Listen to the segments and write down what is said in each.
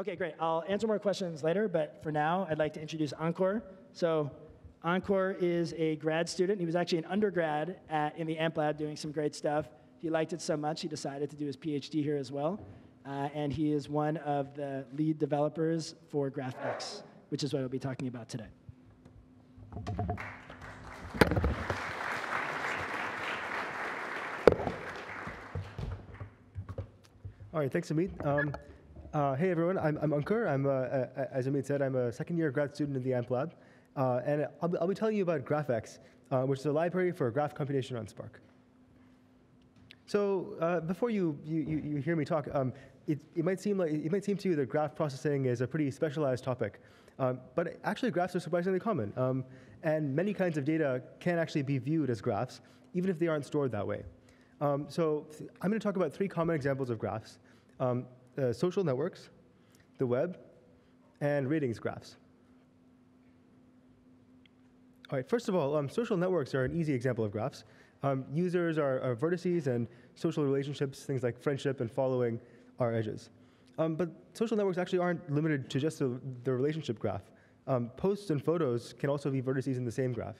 Okay, great. I'll answer more questions later, but for now, I'd like to introduce Ankur. So, Ankur is a grad student. He was actually an undergrad at, in the AMP lab doing some great stuff. He liked it so much, he decided to do his PhD here as well. Uh, and he is one of the lead developers for GraphX, which is what we'll be talking about today. All right, thanks, Amit. Um, uh, hey, everyone. I'm, I'm Ankur. I'm, uh, uh, as Amit said, I'm a second-year grad student in the AMP lab. Uh, and I'll be, I'll be, telling you about GraphX, uh, which is a library for graph computation on Spark. So uh, before you, you, you, hear me talk, um, it, it, might seem like, it might seem to you that graph processing is a pretty specialized topic. Um, but actually, graphs are surprisingly common. Um, and many kinds of data can actually be viewed as graphs, even if they aren't stored that way. Um, so I'm going to talk about three common examples of graphs um, uh, social networks, the web, and ratings graphs. All right, first of all, um, social networks are an easy example of graphs. Um, users are, are, vertices, and social relationships, things like friendship and following, are edges. Um, but social networks actually aren't limited to just the, the relationship graph. Um, posts and photos can also be vertices in the same graph.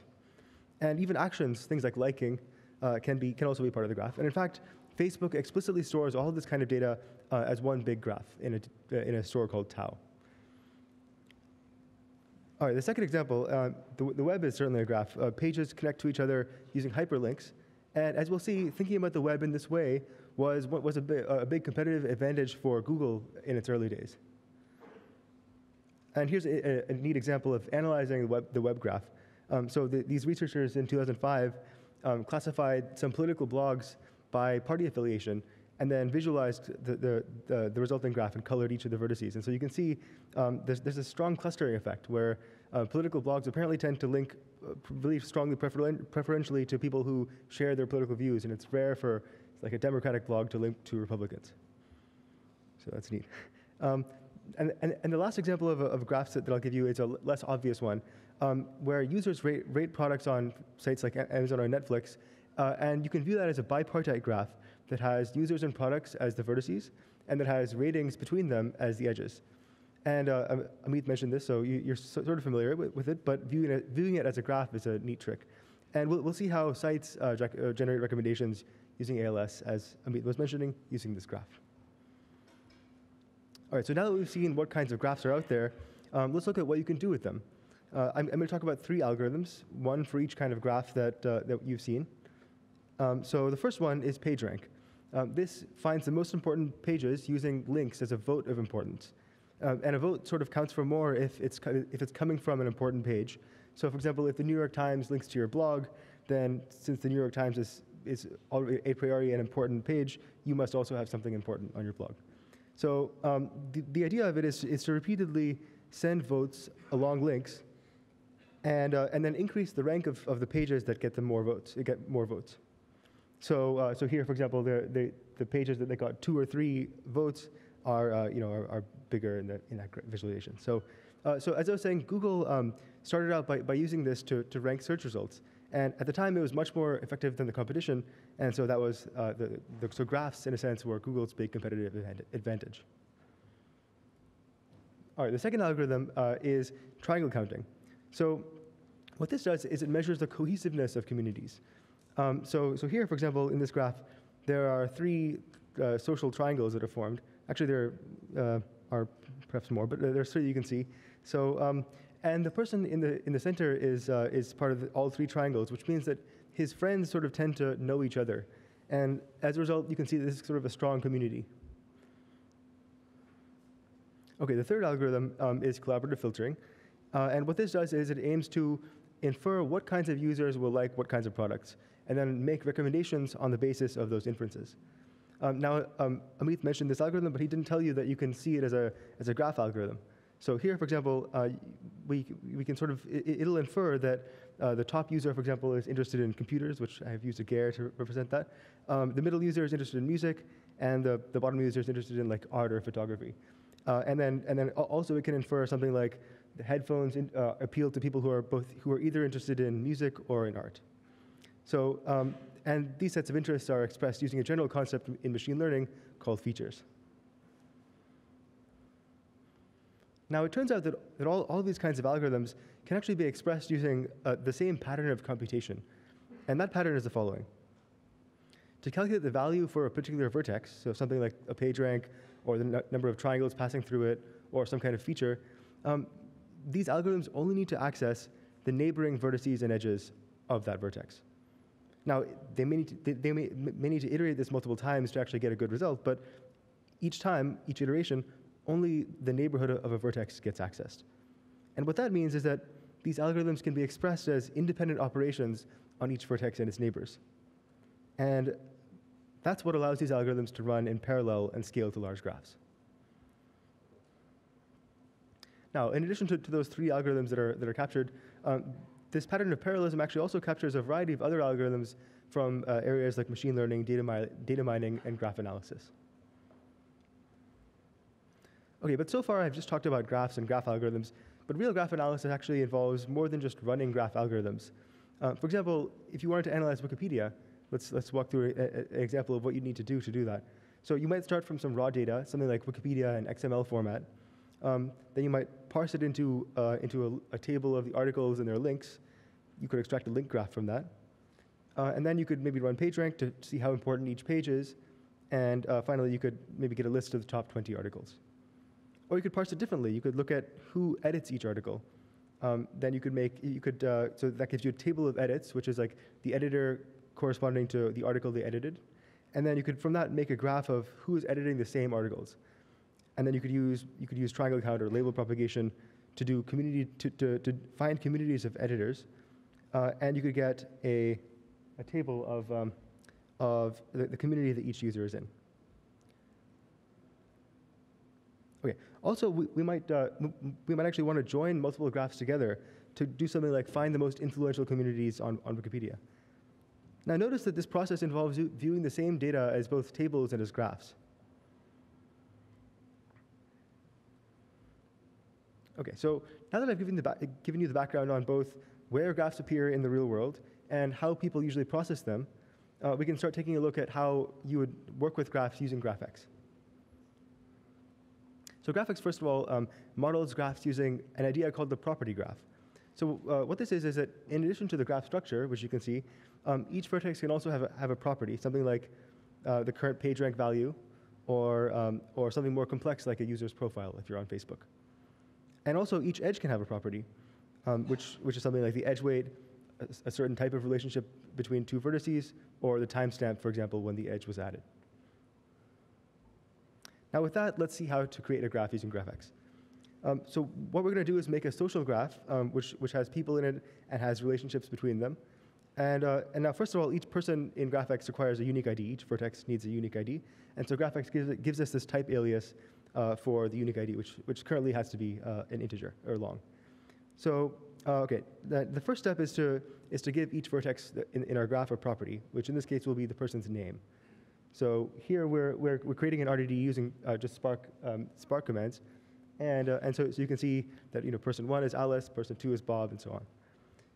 And even actions, things like liking, uh, can, be, can also be part of the graph. And in fact, Facebook explicitly stores all of this kind of data uh, as one big graph in a, in a store called TAO. All right, the second example, uh, the, the, web is certainly a graph. Uh, pages connect to each other using hyperlinks. And as we'll see, thinking about the web in this way was, was a, big, a big competitive advantage for Google in its early days. And here's a, a neat example of analyzing the web, the web graph. Um, so the, these researchers in 2005 um, classified some political blogs by party affiliation and then visualized the, the, the, the, resulting graph and colored each of the vertices. And so you can see um, there's, there's a strong clustering effect where uh, political blogs apparently tend to link uh, really strongly preferen preferentially to people who share their political views, and it's rare for like a Democratic blog to link to Republicans. So that's neat. Um, and, and, and, the last example of, of graphs that, that, I'll give you is a less obvious one, um, where users rate, rate products on sites like Amazon or Netflix, uh, and you can view that as a bipartite graph that has users and products as the vertices, and that has ratings between them as the edges. And uh, Amit mentioned this, so you, are sort of familiar with, with, it, but viewing it, viewing it as a graph is a neat trick. And we'll, we'll see how sites uh, uh generate recommendations using ALS, as Amit was mentioning, using this graph. All right, so now that we've seen what kinds of graphs are out there, um, let's look at what you can do with them. Uh, I'm, I'm going to talk about three algorithms, one for each kind of graph that, uh, that you've seen. Um, so the first one is PageRank. Um, this finds the most important pages using links as a vote of importance. Um, and a vote sort of counts for more if it's, if it's coming from an important page. So for example, if the New York Times links to your blog, then since the New York Times is, is a priori an important page, you must also have something important on your blog. So um, the, the idea of it is, is to repeatedly send votes along links and, uh, and then increase the rank of, of the pages that get them more votes, get more votes. So, uh, so here, for example, the, the, the, pages that they got two or three votes are, uh, you know, are, are, bigger in, the, in that visualization. So, uh, so as I was saying, Google um, started out by, by using this to, to rank search results. And at the time, it was much more effective than the competition. And so that was, uh, the, the, so graphs, in a sense, were Google's big competitive advantage. All right, the second algorithm uh, is triangle counting. So what this does is it measures the cohesiveness of communities. Um, so, so here, for example, in this graph, there are three uh, social triangles that are formed. Actually, there uh, are perhaps more, but there's three you can see. So, um, and the person in the in the center is uh, is part of the, all three triangles, which means that his friends sort of tend to know each other, and as a result, you can see this is sort of a strong community. Okay, the third algorithm um, is collaborative filtering, uh, and what this does is it aims to infer what kinds of users will like what kinds of products and then make recommendations on the basis of those inferences. Um, now, um, Amit mentioned this algorithm, but he didn't tell you that you can see it as a, as a graph algorithm. So here, for example, uh, we, we can sort of, it, will infer that uh, the top user, for example, is interested in computers, which I have used a Gare to represent that. Um, the middle user is interested in music, and the, the bottom user is interested in like art or photography. Uh, and then, and then also it can infer something like the headphones in, uh, appeal to people who are both, who are either interested in music or in art. So, um, and these sets of interests are expressed using a general concept in machine learning called features. Now, it turns out that, that all, all these kinds of algorithms can actually be expressed using uh, the same pattern of computation. And that pattern is the following. To calculate the value for a particular vertex, so something like a PageRank or the number of triangles passing through it or some kind of feature, um, these algorithms only need to access the neighboring vertices and edges of that vertex. Now, they may, need to, they, may need to iterate this multiple times to actually get a good result, but each time, each iteration, only the neighborhood of a vertex gets accessed. And what that means is that these algorithms can be expressed as independent operations on each vertex and its neighbors. And that's what allows these algorithms to run in parallel and scale to large graphs. Now, in addition to, to those three algorithms that are, that are captured, um, this pattern of parallelism actually also captures a variety of other algorithms from uh, areas like machine learning, data, mi data mining, and graph analysis. Okay, but so far I've just talked about graphs and graph algorithms, but real graph analysis actually involves more than just running graph algorithms. Uh, for example, if you wanted to analyze Wikipedia, let's, let's walk through an example of what you need to do to do that. So you might start from some raw data, something like Wikipedia in XML format. Um, then you might parse it into, uh, into a, a, table of the articles and their links. You could extract a link graph from that. Uh, and then you could maybe run PageRank to see how important each page is. And uh, finally, you could maybe get a list of the top 20 articles. Or you could parse it differently. You could look at who edits each article. Um, then you could make, you could, uh, so that gives you a table of edits, which is like the editor corresponding to the article they edited. And then you could, from that, make a graph of who is editing the same articles. And then you could use, you could use triangle count or label propagation to do community, to, to, to find communities of editors. Uh, and you could get a, a table of, um, of the, the community that each user is in. Okay. Also, we, we might uh, we might actually want to join multiple graphs together to do something like find the most influential communities on, on Wikipedia. Now, notice that this process involves viewing the same data as both tables and as graphs. Okay, so now that I've given, the given you the background on both where graphs appear in the real world and how people usually process them, uh, we can start taking a look at how you would work with graphs using GraphX. So GraphX, first of all, um, models graphs using an idea called the property graph. So uh, what this is is that in addition to the graph structure, which you can see, um, each vertex can also have a, have a property, something like uh, the current PageRank value, or, um, or something more complex like a user's profile if you're on Facebook. And also each edge can have a property, um, which, which is something like the edge weight, a, a certain type of relationship between two vertices, or the timestamp, for example, when the edge was added. Now with that, let's see how to create a graph using GraphX. Um, so what we're going to do is make a social graph, um, which, which has people in it and has relationships between them. And, uh, and now, first of all, each person in GraphX requires a unique ID. Each vertex needs a unique ID. And so GraphX gives, gives us this type alias uh, for the unique ID, which, which currently has to be uh, an integer or long. So, uh, okay, the, the first step is to, is to give each vertex in, in our graph a property, which in this case will be the person's name. So here we're, we're, we're creating an RDD using uh, just Spark, um, Spark commands. And, uh, and so, so you can see that you know, person one is Alice, person two is Bob, and so on.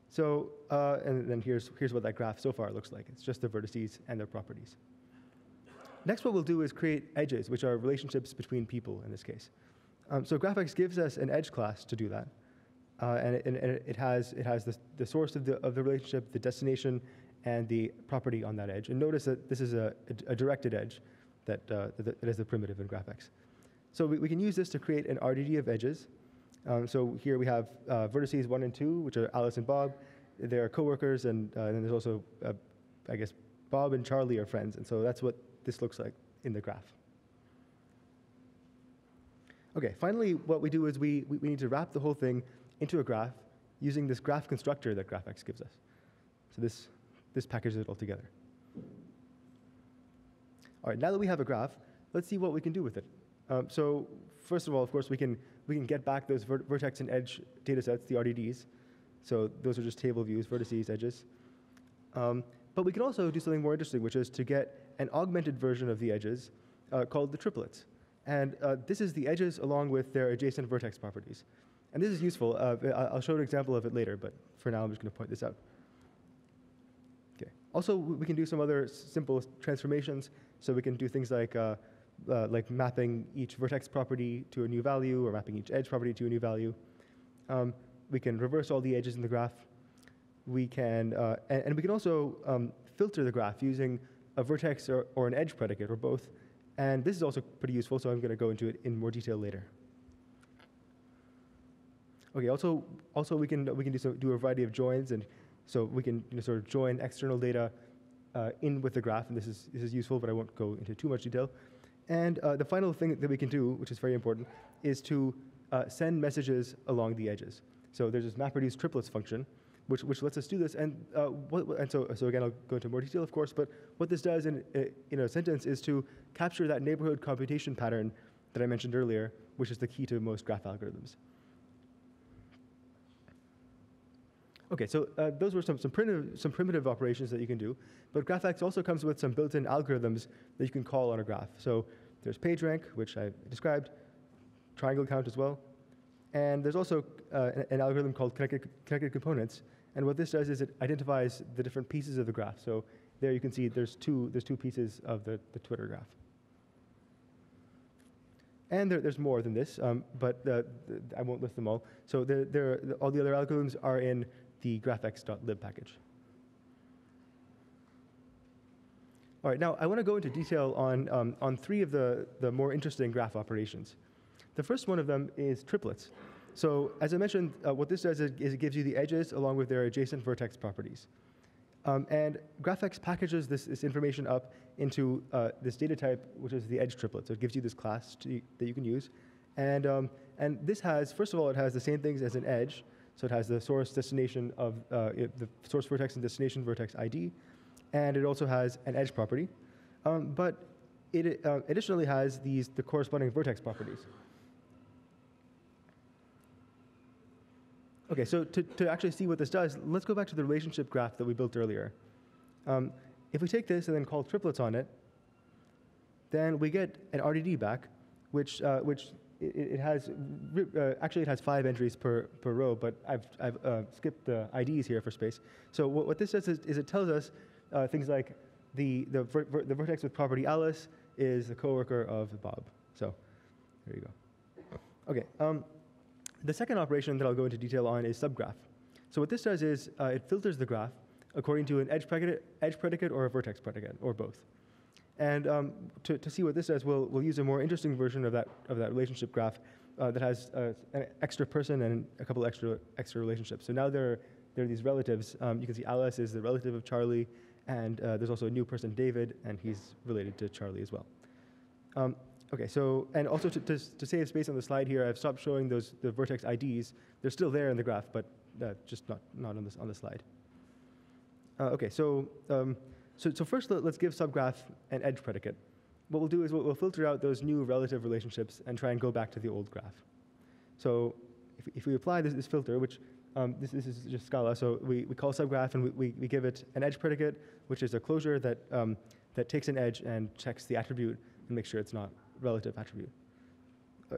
So, uh, and then here's, here's what that graph so far looks like. It's just the vertices and their properties. Next, what we'll do is create edges, which are relationships between people in this case. Um, so GraphX gives us an edge class to do that. Uh, and, it, and it, has, it has the, the source of the, of the relationship, the destination, and the property on that edge. And notice that this is a, a, directed edge that, uh, that, that is the primitive in GraphX. So we, we, can use this to create an RDD of edges. Um, so here we have uh, vertices 1 and 2, which are Alice and Bob. They're coworkers, and, uh, and then there's also, uh, I guess, Bob and Charlie are friends. And so that's what this looks like in the graph. Okay, finally, what we do is we, we, need to wrap the whole thing into a graph using this graph constructor that GraphX gives us. So this this packages it all together. All right, now that we have a graph, let's see what we can do with it. Um, so first of all, of course, we can, we can get back those ver vertex and edge data sets, the RDDs. So those are just table views, vertices, edges. Um, but we can also do something more interesting, which is to get an augmented version of the edges uh, called the triplets. And uh, this is the edges along with their adjacent vertex properties. And this is useful. Uh, I'll show an example of it later, but for now, I'm just going to point this out. Okay. Also, we can do some other simple transformations. So we can do things like uh, uh, like mapping each vertex property to a new value or mapping each edge property to a new value. Um, we can reverse all the edges in the graph. We can, uh, and, and we can also um, filter the graph using a vertex or, or an edge predicate or both. And this is also pretty useful, so I'm going to go into it in more detail later. Okay, also, also we can, we can do, so, do a variety of joins, and so we can you know, sort of join external data uh, in with the graph, and this is, this is useful, but I won't go into too much detail. And uh, the final thing that we can do, which is very important, is to uh, send messages along the edges. So there's this MapReduce triplets function, which, which lets us do this. And, uh, what, and so, so again, I'll go into more detail, of course, but what this does in, in a sentence is to capture that neighborhood computation pattern that I mentioned earlier, which is the key to most graph algorithms. Okay, so uh, those were some, some, primitive, some primitive operations that you can do, but GraphX also comes with some built-in algorithms that you can call on a graph. So there's PageRank, which I described, triangle count as well, and there's also uh, an algorithm called connected, connected components, and what this does is it identifies the different pieces of the graph. So there you can see there's two, there's two pieces of the, the Twitter graph. And there, there's more than this, um, but the, I won't list them all. So all the other algorithms are in the graphx.lib package. All right, now I want to go into detail on, um, on three of the, the more interesting graph operations. The first one of them is triplets. So as I mentioned, uh, what this does is, is, it gives you the edges along with their adjacent vertex properties. Um, and GraphX packages this, this information up into uh, this data type, which is the edge triplet. So it gives you this class to, that you can use. And, um, and this has, first of all, it has the same things as an edge. So it has the source destination of uh, the source vertex and destination vertex ID, and it also has an edge property. Um, but it uh, additionally has these the corresponding vertex properties. Okay, so to, to actually see what this does, let's go back to the relationship graph that we built earlier. Um, if we take this and then call triplets on it, then we get an RDD back, which, uh, which it, it has, uh, actually it has five entries per, per row, but I've, I've uh, skipped the IDs here for space. So what, what this does is, is, it tells us uh, things like the, the, ver the vertex with property Alice is the coworker of Bob. So there you go. Okay, um, the second operation that I'll go into detail on is subgraph. So what this does is uh, it filters the graph according to an edge predicate, edge predicate or a vertex predicate, or both. And um, to, to see what this does, we'll, we'll use a more interesting version of that, of that relationship graph uh, that has uh, an extra person and a couple extra, extra relationships. So now there are, there are these relatives. Um, you can see Alice is the relative of Charlie, and uh, there's also a new person, David, and he's related to Charlie as well. Um, okay, so, and also to, to, to, save space on the slide here, I've stopped showing those, the vertex IDs. They're still there in the graph, but uh, just not, not on, this, on the slide. Uh, okay, so um, so, so first, let, us give subgraph an edge predicate. What we'll do is we'll, we'll, filter out those new relative relationships and try and go back to the old graph. So if, if we apply this, this filter, which um, this, this, is just Scala, so we, we call subgraph and we, we, we, give it an edge predicate, which is a closure that, um, that takes an edge and checks the attribute and makes sure it's not relative attribute.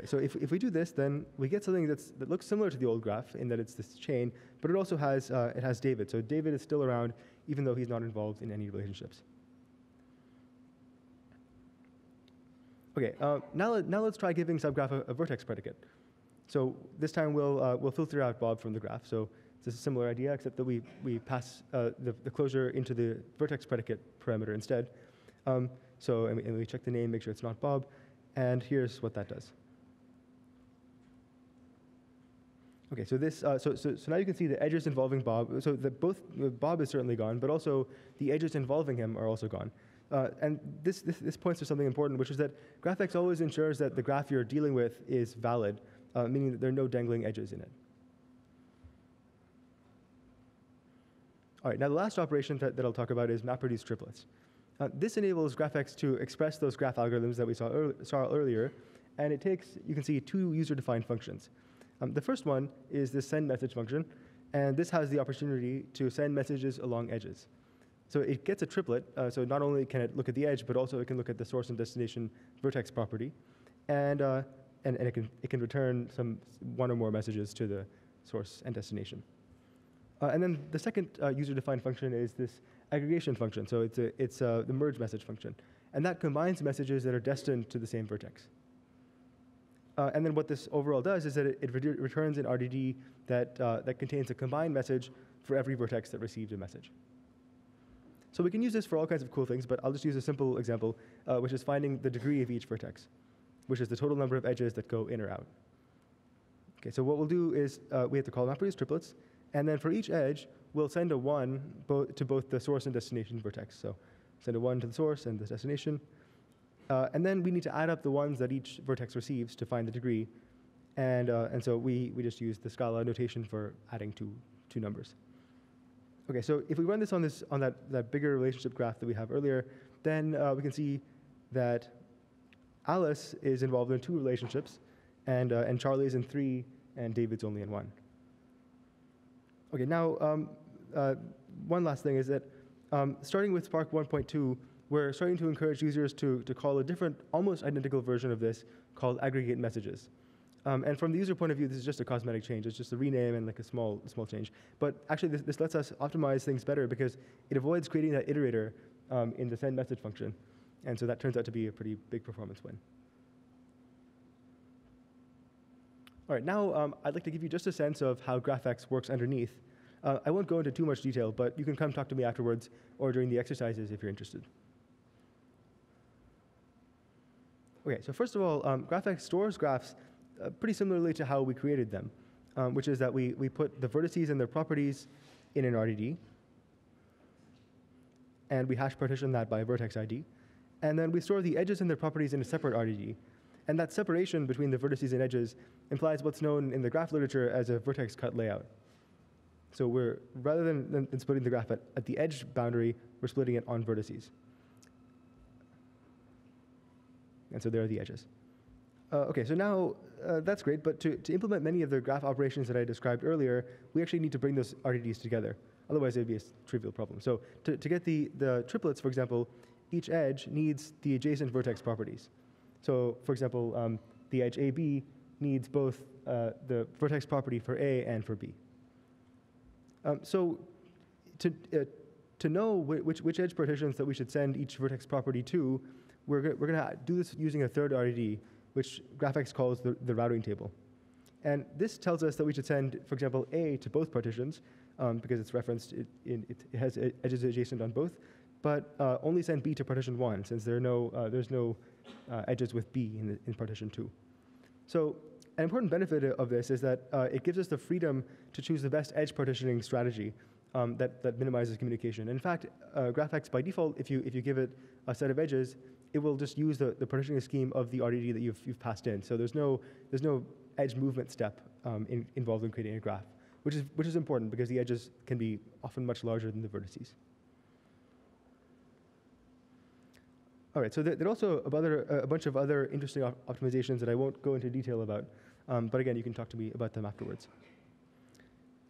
So if, if we do this, then we get something that's, that looks similar to the old graph in that it's this chain, but it also has, uh, it has David. So David is still around even though he's not involved in any relationships. Okay, uh, now, now let's try giving subgraph a, a, vertex predicate. So this time we'll, uh, we'll filter out Bob from the graph. So it's a similar idea, except that we, we pass uh, the, the closure into the vertex predicate parameter instead. Um, so and we, and we check the name, make sure it's not Bob, and here's what that does. Okay, so this, uh, so, so, so now you can see the edges involving Bob. So the, both uh, Bob is certainly gone, but also the edges involving him are also gone. Uh, and this, this, this, points to something important, which is that GraphX always ensures that the graph you're dealing with is valid, uh, meaning that there are no dangling edges in it. All right, now the last operation that, that I'll talk about is MapReduce triplets. Uh, this enables GraphX to express those graph algorithms that we saw, early, saw earlier, and it takes, you can see, two user-defined functions. Um, the first one is the send message function, and this has the opportunity to send messages along edges. So it gets a triplet, uh, so not only can it look at the edge, but also it can look at the source and destination vertex property, and, uh, and, and it, can, it can return some one or more messages to the source and destination. Uh, and then the second uh, user-defined function is this aggregation function. So it's, a, it's uh, the merge message function. and that combines messages that are destined to the same vertex. Uh, and then what this overall does is that it, it re- returns an RDD that, uh, that contains a combined message for every vertex that received a message. So we can use this for all kinds of cool things, but I'll just use a simple example, uh, which is finding the degree of each vertex, which is the total number of edges that go in or out. Okay, so what we'll do is uh, we have to call MapReduce triplets, and then for each edge, we'll send a 1 bo to both the source and destination vertex. So send a 1 to the source and the destination. Uh, and then we need to add up the ones that each vertex receives to find the degree. And, uh, and so we, we just use the Scala notation for adding two, two numbers. Okay, so if we run this on, this, on that, that bigger relationship graph that we have earlier, then uh, we can see that Alice is involved in two relationships, and, uh, and Charlie's in three, and David's only in one. Okay, now um, uh, one last thing is that um, starting with Spark 1.2, we're starting to encourage users to, to call a different, almost identical version of this called aggregate messages. Um, and from the user point of view, this is just a cosmetic change. It's just a rename and like a small, small change. But actually, this, this lets us optimize things better because it avoids creating that iterator um, in the send message function. And so that turns out to be a pretty big performance win. All right, now um, I'd like to give you just a sense of how GraphX works underneath. Uh, I won't go into too much detail, but you can come talk to me afterwards or during the exercises if you're interested. Okay, so first of all, um, GraphX stores graphs uh, pretty similarly to how we created them, um, which is that we, we put the vertices and their properties in an RDD, and we hash partition that by vertex ID, and then we store the edges and their properties in a separate RDD. And that separation between the vertices and edges implies what's known in the graph literature as a vertex cut layout. So we're, rather than, than splitting the graph at, at the edge boundary, we're splitting it on vertices. And so there are the edges. Uh, okay, so now uh, that's great, but to, to implement many of the graph operations that I described earlier, we actually need to bring those RDDs together. Otherwise, it would be a trivial problem. So to, to get the, the triplets, for example, each edge needs the adjacent vertex properties. So for example, um, the edge AB needs both uh, the vertex property for A and for B. Um, so to, uh, to know which, which edge partitions that we should send each vertex property to, we're, we're going to do this using a third RDD, which GraphX calls the, the routing table. And this tells us that we should send, for example, A to both partitions, um, because it's referenced, it, it, it, has edges adjacent on both, but uh, only send B to partition 1, since there are no, uh, there's no uh, edges with B in, the, in partition 2. So an important benefit of this is that uh, it gives us the freedom to choose the best edge partitioning strategy um, that, that minimizes communication. In fact, uh, GraphX, by default, if you, if you give it a set of edges, it will just use the, the partitioning scheme of the RDD that you've, you've passed in. So there's no, there's no edge movement step um, in, involved in creating a graph, which is, which is important because the edges can be often much larger than the vertices. All right, so there, there are also a, other, a bunch of other interesting op optimizations that I won't go into detail about, um, but again, you can talk to me about them afterwards.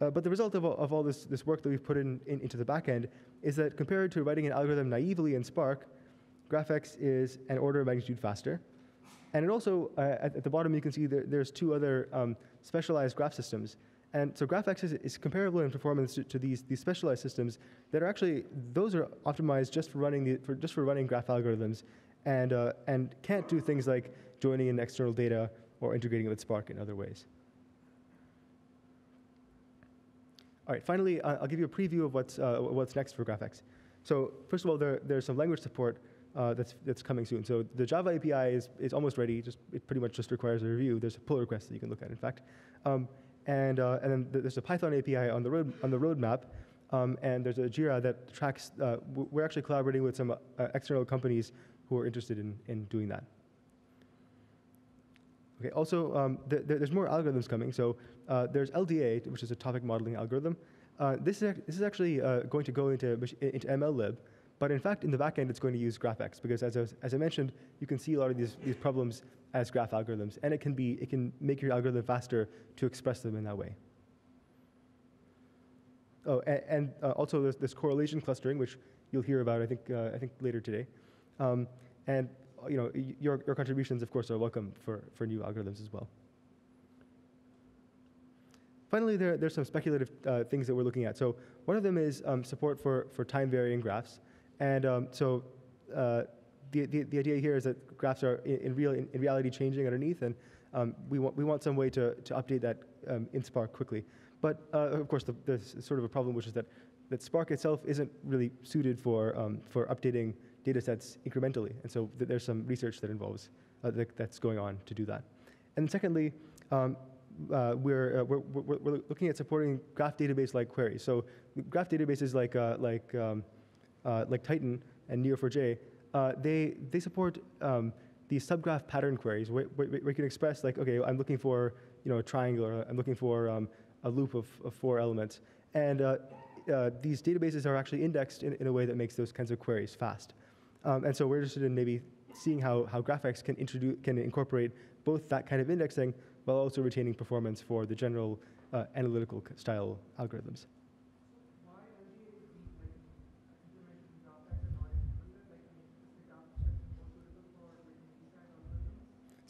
Uh, but the result of all, of all this, this work that we've put in, in, into the backend is that compared to writing an algorithm naively in Spark, GraphX is an order of magnitude faster. And it also, uh, at, at, the bottom, you can see there, there's two other um, specialized graph systems. And so GraphX is, comparable in performance to, to, these, these specialized systems that are actually, those are optimized just for running, the, for, just for running graph algorithms and, uh, and can't do things like joining in external data or integrating with Spark in other ways. All right, finally, I'll give you a preview of what's, uh, what's next for GraphX. So first of all, there, there's some language support uh, that's, that's coming soon. So the Java API is, is almost ready. Just, it pretty much just requires a review. There's a pull request that you can look at, in fact. Um, and, uh, and then there's a Python API on the, road, on the roadmap. Um, and there's a Jira that tracks, uh, we're actually collaborating with some uh, external companies who are interested in, in doing that. Okay, also, um, th th there's more algorithms coming. So uh, there's LDA, which is a topic modeling algorithm. Uh, this, is, this is actually uh, going to go into, into MLlib. But in fact, in the backend, it's going to use GraphX because, as I, as I mentioned, you can see a lot of these, these problems as graph algorithms, and it can be it can make your algorithm faster to express them in that way. Oh, and, and uh, also there's this correlation clustering, which you'll hear about, I think, uh, I think later today. Um, and you know, your, your contributions, of course, are welcome for, for new algorithms as well. Finally, there, there's some speculative uh, things that we're looking at. So one of them is um, support for, for time varying graphs. And um, so uh, the, the, the idea here is that graphs are in, in real, in, in reality changing underneath, and um, we, want, we want some way to, to update that um, in Spark quickly. But uh, of course, the, there's sort of a problem, which is that, that Spark itself isn't really suited for, um, for updating data sets incrementally. And so th- there's some research that involves, uh, that, that's going on to do that. And secondly, um, uh, we're, uh, we're, we're, we're looking at supporting graph database-like queries. So graph databases like, uh, like, um, like Titan and Neo4j, uh, they, they support um, these subgraph pattern queries where, where, where, you can express like, okay, I'm looking for you know, a triangle or I'm looking for um, a loop of, of, four elements. And uh, these databases are actually indexed in, in a way that makes those kinds of queries fast. Um, and so we're interested in maybe seeing how, how GraphX can, introduce, can incorporate both that kind of indexing while also retaining performance for the general uh, analytical style algorithms.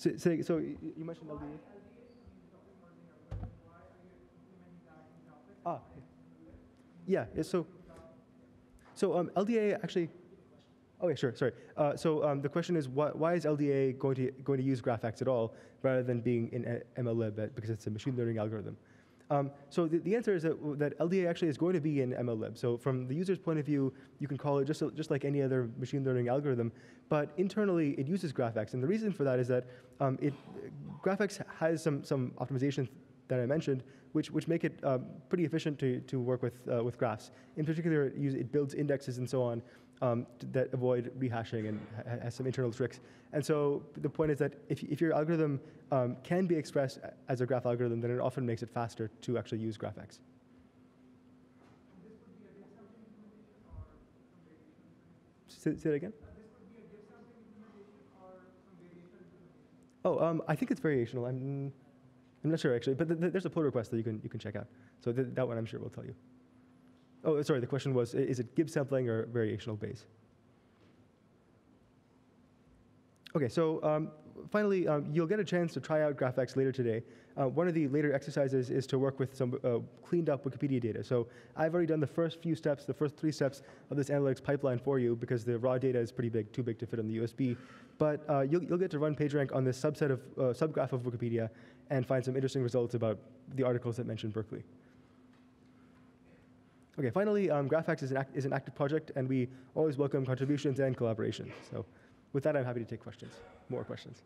So, so, so you mentioned LDA? Ah, yeah, so, so um, LDA actually Oh, yeah, sure, sorry. Uh, so um, the question is, why, why, is LDA going to, going to use GraphX at all, rather than being in MLlib, because it's a machine learning algorithm? Um, so the, the, answer is that, that LDA actually is going to be in MLlib. So from the user's point of view, you can call it just, just like any other machine learning algorithm, but internally it uses GraphX. And the reason for that is that um, it, GraphX has some, some optimizations that I mentioned, which, which make it um, pretty efficient to, to work with, uh, with graphs. In particular, it, use, it builds indexes and so on um, that avoid rehashing and ha has some internal tricks. And so the point is that if, if your algorithm um, can be expressed as a graph algorithm, then it often makes it faster to actually use GraphX. Say, say that again? Oh, um, I think it's variational. I'm, I'm not sure actually, but th th there's a pull request that you can you can check out. So th that one I'm sure will tell you. Oh, sorry, the question was, is it Gibbs sampling or variational Bayes? Okay, so um, finally, um, you'll get a chance to try out GraphX later today. Uh, one of the later exercises is to work with some uh, cleaned up Wikipedia data. So I've already done the first few steps, the first three steps of this analytics pipeline for you because the raw data is pretty big, too big to fit on the USB. But uh, you'll, you'll, get to run PageRank on this subset of, uh, subgraph of Wikipedia and find some interesting results about the articles that mention Berkeley. Okay, finally, um, GraphX is an, act, is an active project, and we always welcome contributions and collaboration. So with that, I'm happy to take questions, more questions.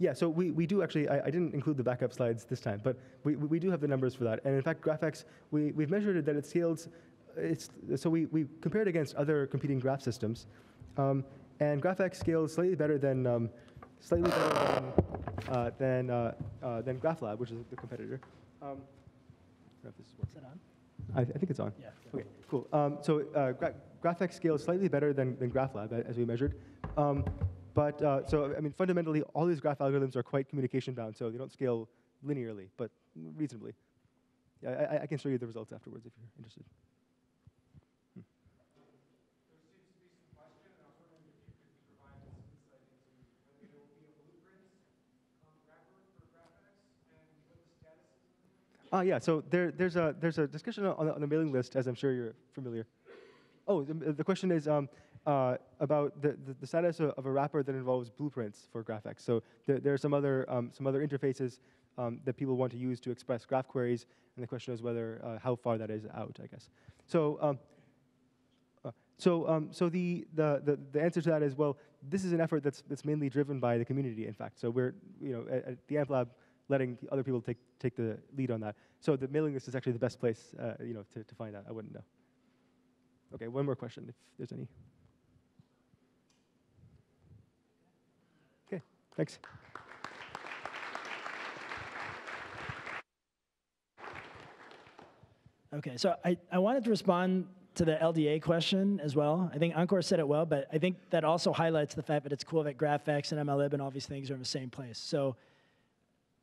Yeah, so we, we do actually, I, I, didn't include the backup slides this time, but we, we do have the numbers for that. And in fact, GraphX, we, we've measured that it scales, it's, so we, we compared against other competing graph systems. Um, and GraphX scales slightly better than um, slightly better than, uh, than, uh, uh, than GraphLab, which is the competitor. Um, I this Is it on? I, I, think it's on. Yeah. Okay, cool. Um, so uh, Gra GraphX scales slightly better than, than GraphLab, as we measured. Um, but uh, so, I mean, fundamentally, all these graph algorithms are quite communication bound, so they don't scale linearly, but reasonably. Yeah, I, I can show you the results afterwards if you're interested. Ah, yeah. So there, there's a there's a discussion on the, on the mailing list, as I'm sure you're familiar. Oh, the, the question is um, uh, about the, the, the, status of, of, a wrapper that involves blueprints for GraphX. So there, there are some other um, some other interfaces um, that people want to use to express graph queries, and the question is whether uh, how far that is out, I guess. So. Um, uh, so, um, so the, the, the, the, answer to that is, well, this is an effort that's, that's mainly driven by the community, in fact. So we're, you know, at, at the AMP Lab, letting other people take, take the lead on that. So the mailing list is actually the best place uh, you know, to, to find out. I wouldn't know. Okay, one more question, if there's any. Okay, thanks. Okay, so I, I wanted to respond to the LDA question as well. I think Ankur said it well, but I think that also highlights the fact that it's cool that GraphX and MLlib and all these things are in the same place. So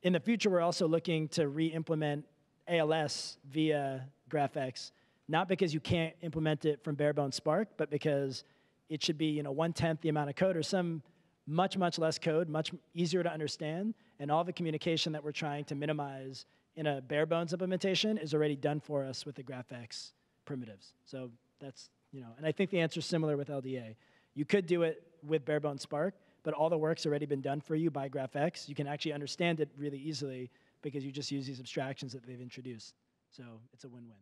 in the future, we're also looking to re-implement ALS via GraphX, not because you can't implement it from barebone Spark, but because it should be you know one-tenth the amount of code or some much, much less code, much easier to understand, and all the communication that we're trying to minimize in a bare bones implementation is already done for us with the GraphX primitives. So that's, you know, and I think the answer is similar with LDA. You could do it with bare bones Spark, but all the work's already been done for you by GraphX. You can actually understand it really easily because you just use these abstractions that they've introduced. So it's a win-win.